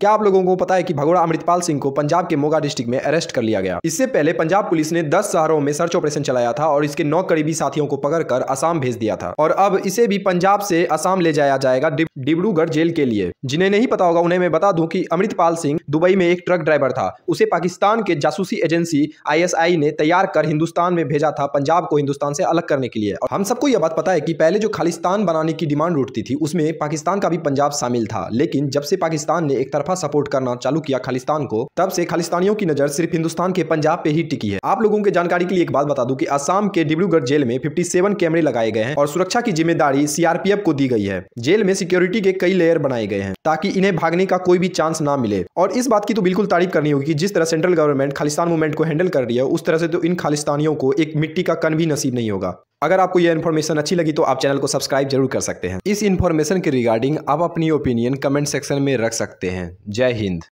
क्या आप लोगों को पता है कि भगोड़ा अमृतपाल सिंह को पंजाब के मोगा डिस्ट्रिक्ट में अरेस्ट कर लिया गया? इससे पहले पंजाब पुलिस ने 10 शहरों में सर्च ऑपरेशन चलाया था और इसके नौ करीबी साथियों को पकड़कर असम भेज दिया था। और अब इसे भी पंजाब से असम ले जाया जाएगा डिब्रूगढ़ जेल के लिए। जिन्हें नहीं पता होगा, उन्हें मैं बता दूँ कि अमृतपाल सिंह दुबई में एक ट्रक ड्राइवर था। उसे पाकिस्तान के जासूसी एजेंसी आईएसआई ने तैयार कर हिंदुस्तान में भेजा था पंजाब को हिंदुस्तान से अलग करने के लिए। हम सबको यह बात पता है कि पहले जो खालिस्तान बनाने की डिमांड उठती थी, उसमें पाकिस्तान का भी पंजाब शामिल था। लेकिन जब से पाकिस्तान ने एक तरफा सपोर्ट करना चालू किया खालिस्तान को। तब से खालिस्तानियों की नज़र सिर्फ़ हिंदुस्तान के पंजाब पे ही टिकी है। आप लोगों के जानकारी के लिए एक बात बता दूँ कि असम के डिब्रूगढ़ जेल में 57 कैमरे लगाए गए हैं और सुरक्षा की ज़िम्मेदारी सीआरपीएफ को दी गई है। जेल में सिक्योरिटी के कई लेयर बनाए गए हैं ताकि इन्हें भागने का कोई भी चांस ना मिले। और इस बात की तो बिल्कुल तारीफ़ करनी होगी जिस तरह सेंट्रल गवर्नमेंट खालिस्तान मूवमेंट को हैंडल कर रही है, उस तरह से तो इन खालिस्तानियों को एक मिट्टी का कन भी नसीब नहीं होगा। अगर आपको यह इन्फॉर्मेशन अच्छी लगी तो आप चैनल को सब्सक्राइब ज़रूर कर सकते हैं। इस इन्फॉर्मेशन के रिगार्डिंग आप अपनी ओपिनियन कमेंट सेक्शन में रख सकते हैं। जय हिंद।